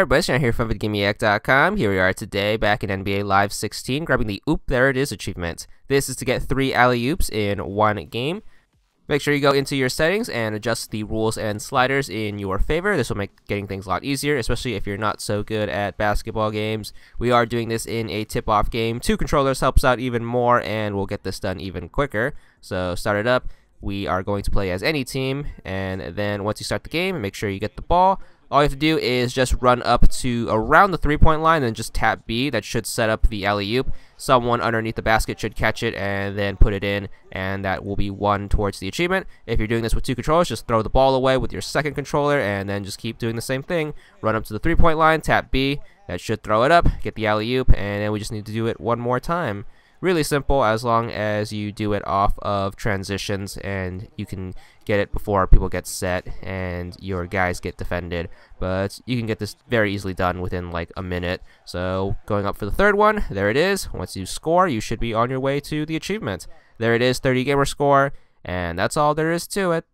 Hey everybody, Sean here from VidGamiac.com. Here we are today back in NBA Live 16, grabbing the Oop There It Is achievement. This is to get three alley-oops in one game. Make sure you go into your settings and adjust the rules and sliders in your favor. This will make getting things a lot easier, especially if you're not so good at basketball games. We are doing this in a tip-off game. Two controllers helps out even more, and we'll get this done even quicker. So start it up. We are going to play as any team, and then once you start the game, make sure you get the ball all you have to do is just run up to around the three-point line and just tap B. That should set up the alley-oop. Someone underneath the basket should catch it and then put it in, and that will be one towards the achievement. If you're doing this with two controllers, just throw the ball away with your second controller and then just keep doing the same thing. Run up to the three-point line, tap B. That should throw it up, get the alley-oop, and then we just need to do it one more time really simple as long as you do it off of transitions and you can get it before people get set and your guys get defended. But you can get this very easily done within like a minute. So going up for the third one there it is. Once you score you should be on your way to the achievement. There it is 30 gamer score and that's all there is to it